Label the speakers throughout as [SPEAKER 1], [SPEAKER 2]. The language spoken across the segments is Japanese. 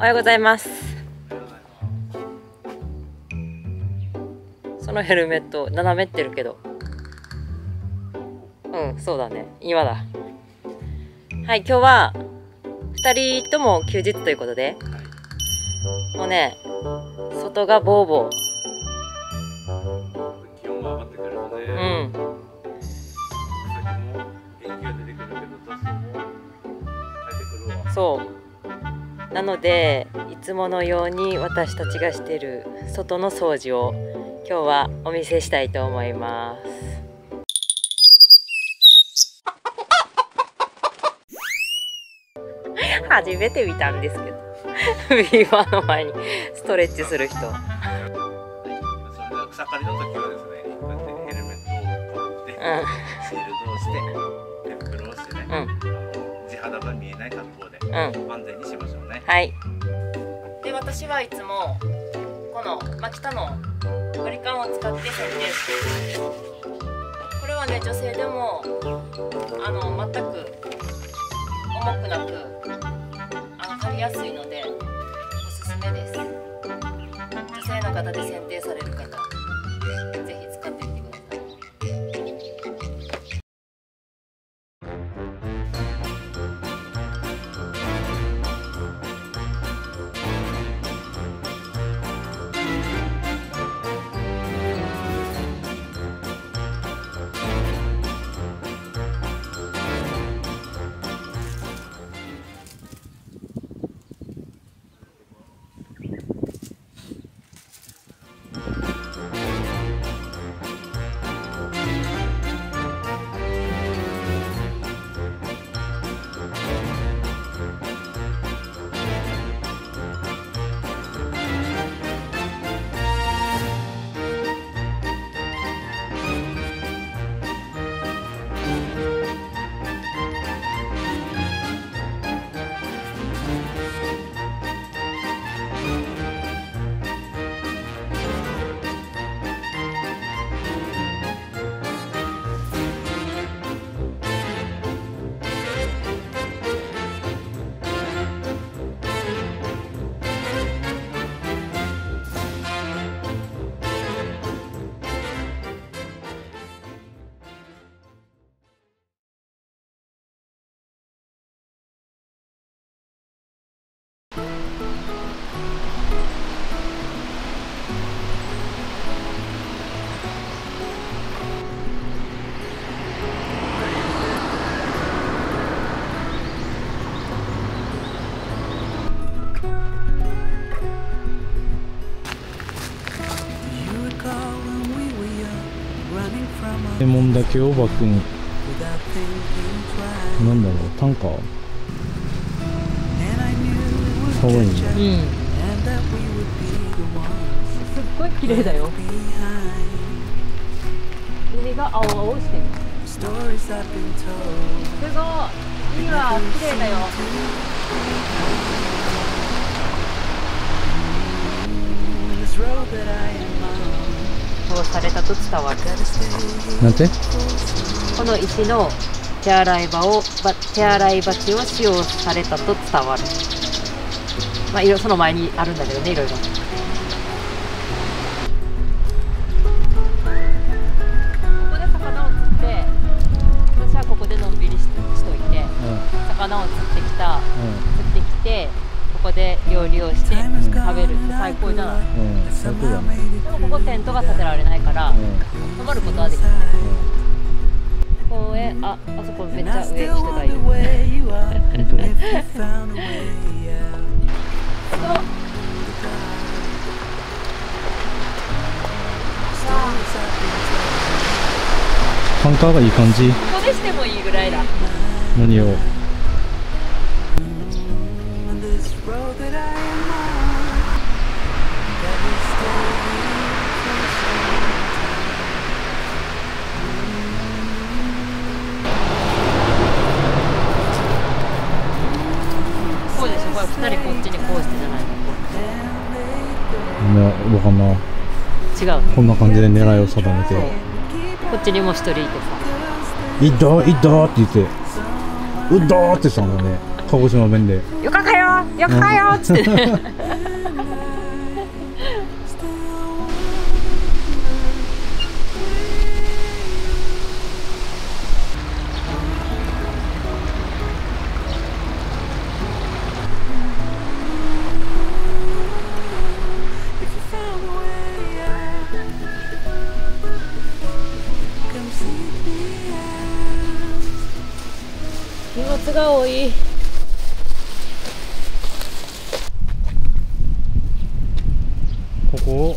[SPEAKER 1] おはようございます。そのヘルメット斜めってるけど。うんそうだね。今だ。はい今日は2人とも休日ということで。もうね外がボーボー。
[SPEAKER 2] 気温が上がってくるので、
[SPEAKER 1] うん。
[SPEAKER 2] 先も元気が出てくるけど、雑草も生えてくるわ。
[SPEAKER 1] そうなのでいつものように私たちがしてる外の掃除を今日はお見せしたいと思います。初めて見たんですけどビーバーの前にストレッチする人。
[SPEAKER 2] それが草刈りの時はですね、こうやってヘルメットをって、
[SPEAKER 1] うん。
[SPEAKER 2] シールドをして、手袋をしてね、
[SPEAKER 1] うん。
[SPEAKER 2] 地肌が見えない格好で、
[SPEAKER 1] うん。
[SPEAKER 2] 安全にしましょうね。
[SPEAKER 1] はい。で私はいつもこのマキタのバリカンを使って剪定してるこれはね女性でもあの全く重くなくあの刈りやすいのでおすすめです。女性の方で剪定される方。
[SPEAKER 3] レモンだけをバックに。なんだろう短歌かわいいね
[SPEAKER 1] うん。ごい綺麗だよ。海が青々してる。すごい。いいわ綺麗だよ。そうされたと伝わる。
[SPEAKER 3] なんて？
[SPEAKER 1] この石の手洗い場をば手洗い鉢を使用されたと伝わる。まあいろその前にあるんだけどねいろいろてここで料理をして食べるって最高じゃない？
[SPEAKER 3] うん。うん最高だね
[SPEAKER 1] でもここテントが建てられないから
[SPEAKER 3] うん。
[SPEAKER 1] 泊まることはできない。公園ああそこめっちゃ上人がいる
[SPEAKER 3] 本当タンカーがいい感じ。
[SPEAKER 1] ここでしてもいいぐらいだ。
[SPEAKER 3] 何を？
[SPEAKER 1] こうでしょこれ二人こっちにこうしてじゃないの
[SPEAKER 3] ねわかんない
[SPEAKER 1] 違う
[SPEAKER 3] こんな感じで狙いを定めて
[SPEAKER 1] こっちにも一人いてさ「
[SPEAKER 3] いったいった!」って言って「うっだー!」ってしたんだね鹿児島弁で
[SPEAKER 1] よかかよよくはよっつって。ね荷物が多い
[SPEAKER 3] ここを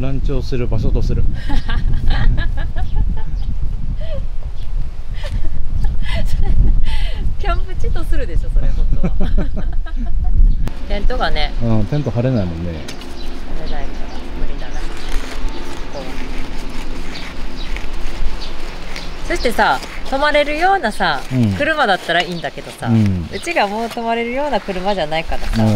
[SPEAKER 3] ランチをする場所とする。
[SPEAKER 1] キャンプ地とするでしょそれ本当は。テントがね。
[SPEAKER 3] うんテント張れないもんね。
[SPEAKER 1] 取れないから無理だな。そしてさ泊まれるようなさ、
[SPEAKER 3] うん。
[SPEAKER 1] 車だったらいいんだけどさ、
[SPEAKER 3] う
[SPEAKER 1] うんちがもう泊まれるような車じゃないからさ、
[SPEAKER 3] うん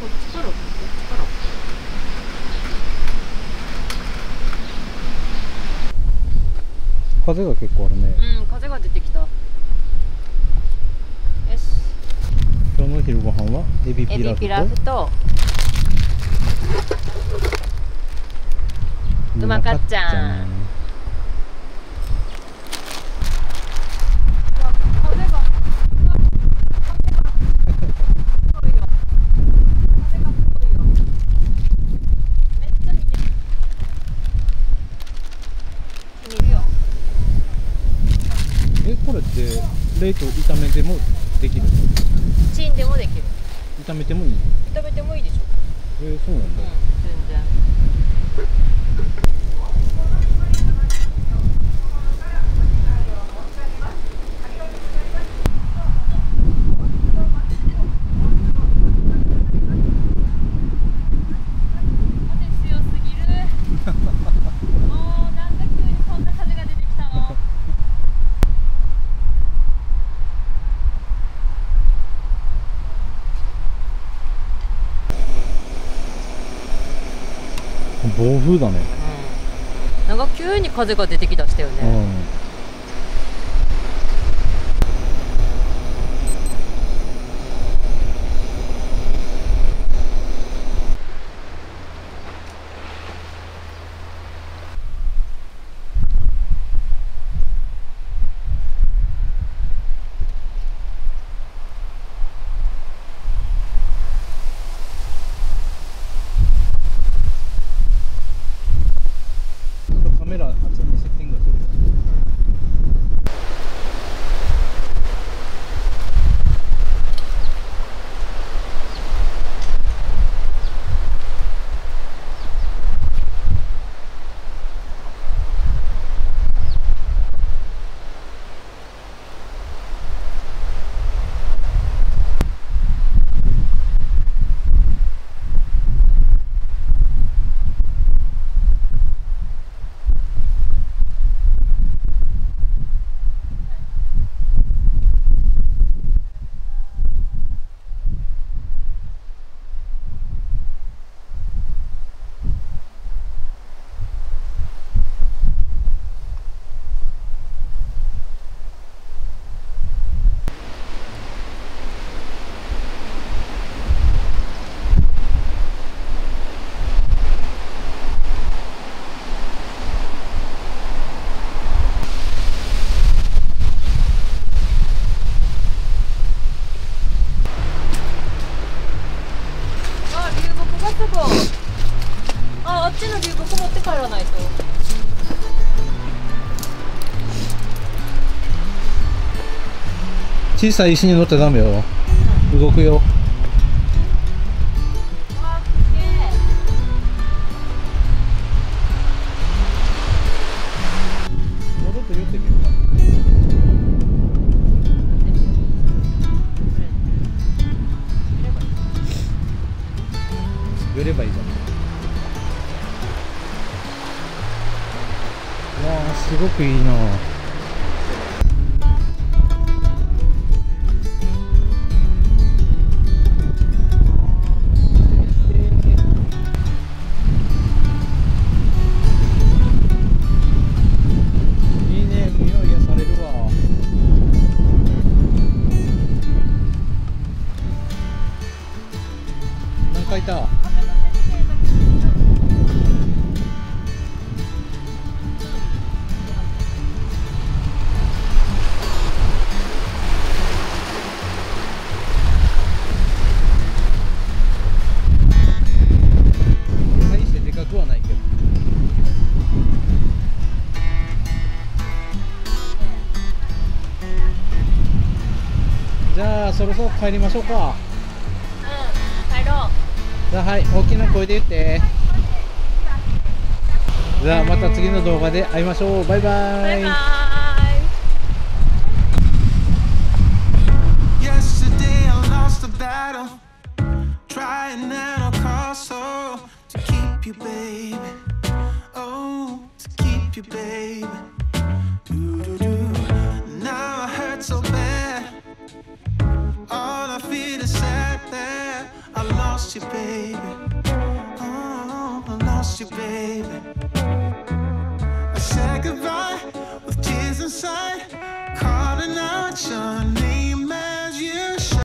[SPEAKER 1] こっちからこっちから
[SPEAKER 3] 風が結構あるね。
[SPEAKER 1] うん風が出てきた。よし。
[SPEAKER 3] 今日の昼ご飯は？エビ
[SPEAKER 1] エ
[SPEAKER 3] ピラフ
[SPEAKER 1] ビピラフ
[SPEAKER 3] と。
[SPEAKER 1] とうまかっちゃん風が風がすごいよ風がすごいよめっちゃ見て見るよ
[SPEAKER 3] えこれって冷凍炒めてもできる。の
[SPEAKER 1] チンでもできる。
[SPEAKER 3] 炒めてもいい。
[SPEAKER 1] 炒めてもいいでしょ。
[SPEAKER 3] えー、そうなんだ、
[SPEAKER 1] うん全然風強すぎるもうなんで急にこんな風が出てきたの
[SPEAKER 3] 暴風だね。
[SPEAKER 1] なんか急に風が出てきだしたよね、
[SPEAKER 3] うんカメラあっちか。
[SPEAKER 1] ああっちの流木持って帰らないと。
[SPEAKER 3] 小さい石に乗っちゃダメよ。動くよ。ごくいいのそろそろ帰りましょうか。
[SPEAKER 1] うん帰ろう。
[SPEAKER 3] じゃあはい大きな声で言って。じゃあまた次の動画で会いましょう。バイバ
[SPEAKER 1] バイバイ
[SPEAKER 4] Yesterday I All I feel is sad that I lost you, baby. Oh, I lost you, baby. I said goodbye with tears inside, calling out your name.